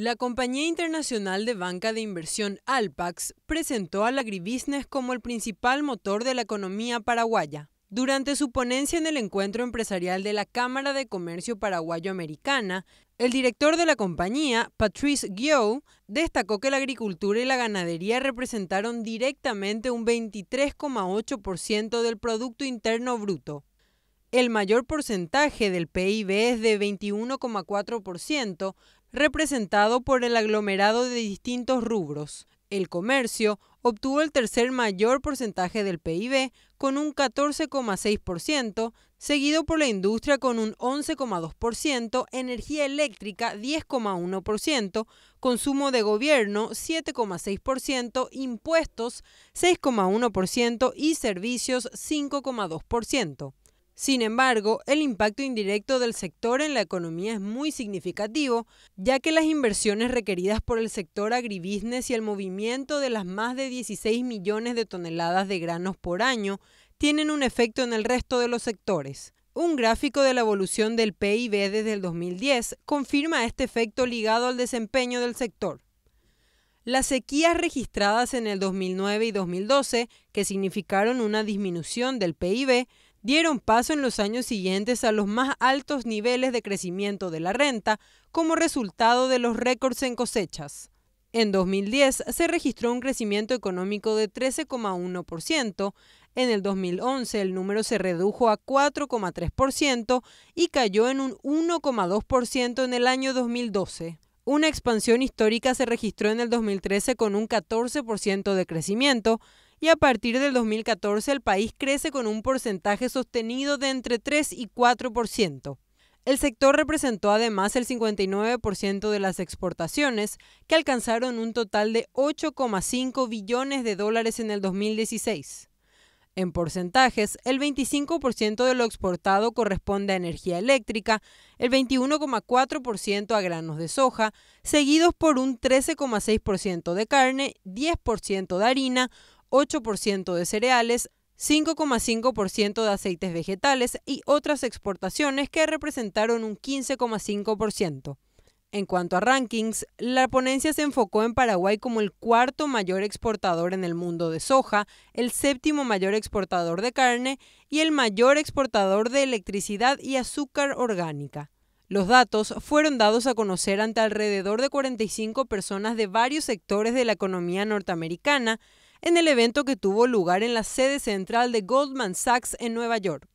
La compañía internacional de banca de inversión Alpax presentó al agribusiness como el principal motor de la economía paraguaya. Durante su ponencia en el encuentro empresarial de la Cámara de Comercio Paraguayo-Americana, el director de la compañía, Patrice Guillaume, destacó que la agricultura y la ganadería representaron directamente un 23,8% del Producto Interno Bruto. El mayor porcentaje del PIB es de 21,4%, representado por el aglomerado de distintos rubros. El comercio obtuvo el tercer mayor porcentaje del PIB con un 14,6%, seguido por la industria con un 11,2%, energía eléctrica 10,1%, consumo de gobierno 7,6%, impuestos 6,1% y servicios 5,2%. Sin embargo, el impacto indirecto del sector en la economía es muy significativo, ya que las inversiones requeridas por el sector agribusiness y el movimiento de las más de 16 millones de toneladas de granos por año tienen un efecto en el resto de los sectores. Un gráfico de la evolución del PIB desde el 2010 confirma este efecto ligado al desempeño del sector. Las sequías registradas en el 2009 y 2012, que significaron una disminución del PIB, dieron paso en los años siguientes a los más altos niveles de crecimiento de la renta como resultado de los récords en cosechas. En 2010 se registró un crecimiento económico de 13,1%, en el 2011 el número se redujo a 4,3% y cayó en un 1,2% en el año 2012. Una expansión histórica se registró en el 2013 con un 14% de crecimiento, y a partir del 2014 el país crece con un porcentaje sostenido de entre 3 y 4%. El sector representó además el 59% de las exportaciones, que alcanzaron un total de 8,5 billones de dólares en el 2016. En porcentajes, el 25% de lo exportado corresponde a energía eléctrica, el 21,4% a granos de soja, seguidos por un 13,6% de carne, 10% de harina, 8% de cereales, 5,5% de aceites vegetales y otras exportaciones que representaron un 15,5%. En cuanto a rankings, la ponencia se enfocó en Paraguay como el cuarto mayor exportador en el mundo de soja, el séptimo mayor exportador de carne y el mayor exportador de electricidad y azúcar orgánica. Los datos fueron dados a conocer ante alrededor de 45 personas de varios sectores de la economía norteamericana, en el evento que tuvo lugar en la sede central de Goldman Sachs en Nueva York.